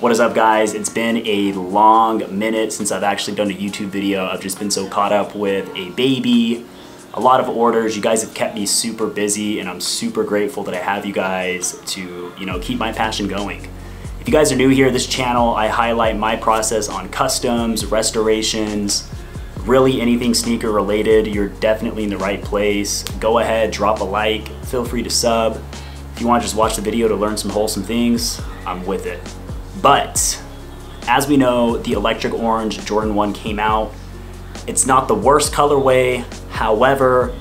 What is up guys? It's been a long minute since I've actually done a YouTube video. I've just been so caught up with a baby, a lot of orders. You guys have kept me super busy and I'm super grateful that I have you guys to, you know, keep my passion going. If you guys are new here, this channel, I highlight my process on customs, restorations, really anything sneaker related, you're definitely in the right place. Go ahead, drop a like, feel free to sub. If you want to just watch the video to learn some wholesome things, I'm with it. But as we know, the electric orange Jordan 1 came out. It's not the worst colorway. However,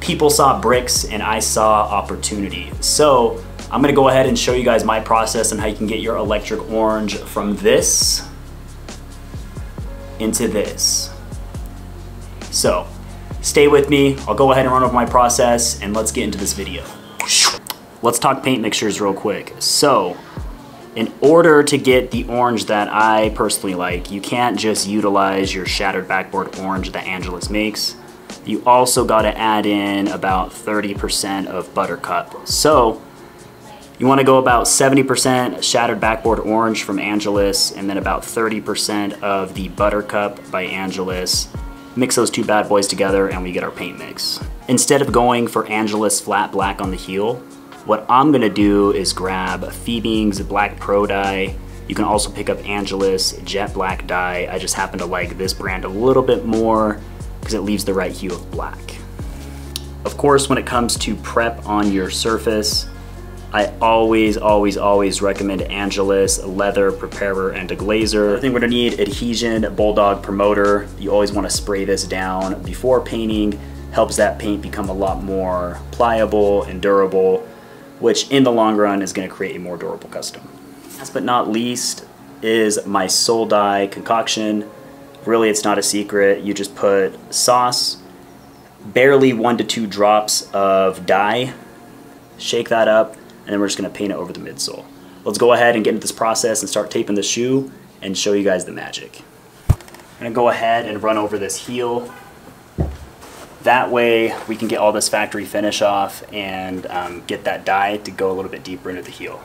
people saw bricks and I saw opportunity. So I'm gonna go ahead and show you guys my process and how you can get your electric orange from this into this. So stay with me. I'll go ahead and run over my process and let's get into this video. Let's talk paint mixtures real quick. So in order to get the orange that I personally like, you can't just utilize your shattered backboard orange that Angelus makes. You also gotta add in about 30% of buttercup. So you wanna go about 70% shattered backboard orange from Angelus and then about 30% of the buttercup by Angelus. Mix those two bad boys together and we get our paint mix. Instead of going for Angelus flat black on the heel, what I'm gonna do is grab Fiebing's Black Pro dye. You can also pick up Angelus Jet Black dye. I just happen to like this brand a little bit more because it leaves the right hue of black. Of course, when it comes to prep on your surface, I always, always, always recommend Angelus, leather, preparer, and deglazer. I think we're gonna need adhesion, bulldog promoter. You always wanna spray this down before painting. Helps that paint become a lot more pliable and durable which in the long run is going to create a more durable custom. Last but not least is my sole dye concoction. Really, it's not a secret. You just put sauce, barely one to two drops of dye, shake that up, and then we're just going to paint it over the midsole. Let's go ahead and get into this process and start taping the shoe and show you guys the magic. I'm going to go ahead and run over this heel that way we can get all this factory finish off and um, get that dye to go a little bit deeper into the heel.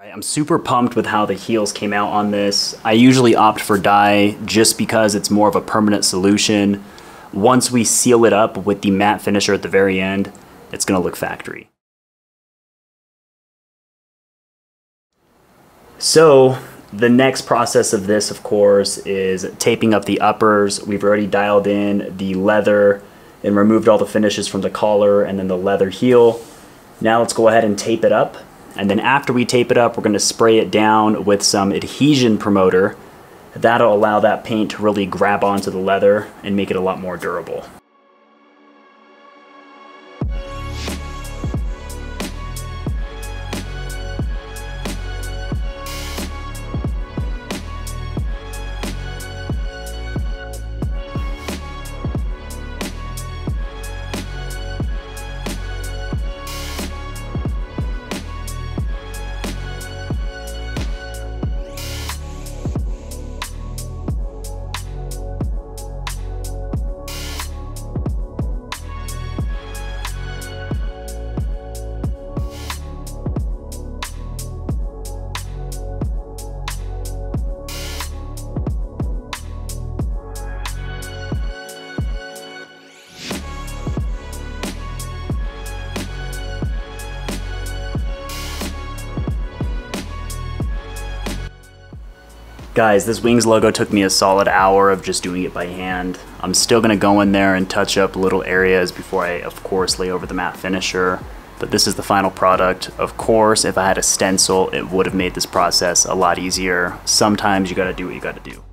I'm super pumped with how the heels came out on this. I usually opt for dye just because it's more of a permanent solution. Once we seal it up with the matte finisher at the very end, it's gonna look factory. So the next process of this, of course, is taping up the uppers. We've already dialed in the leather and removed all the finishes from the collar and then the leather heel. Now let's go ahead and tape it up. And then after we tape it up, we're gonna spray it down with some adhesion promoter. That'll allow that paint to really grab onto the leather and make it a lot more durable. Guys, this Wings logo took me a solid hour of just doing it by hand. I'm still gonna go in there and touch up little areas before I, of course, lay over the matte finisher. But this is the final product. Of course, if I had a stencil, it would have made this process a lot easier. Sometimes you gotta do what you gotta do.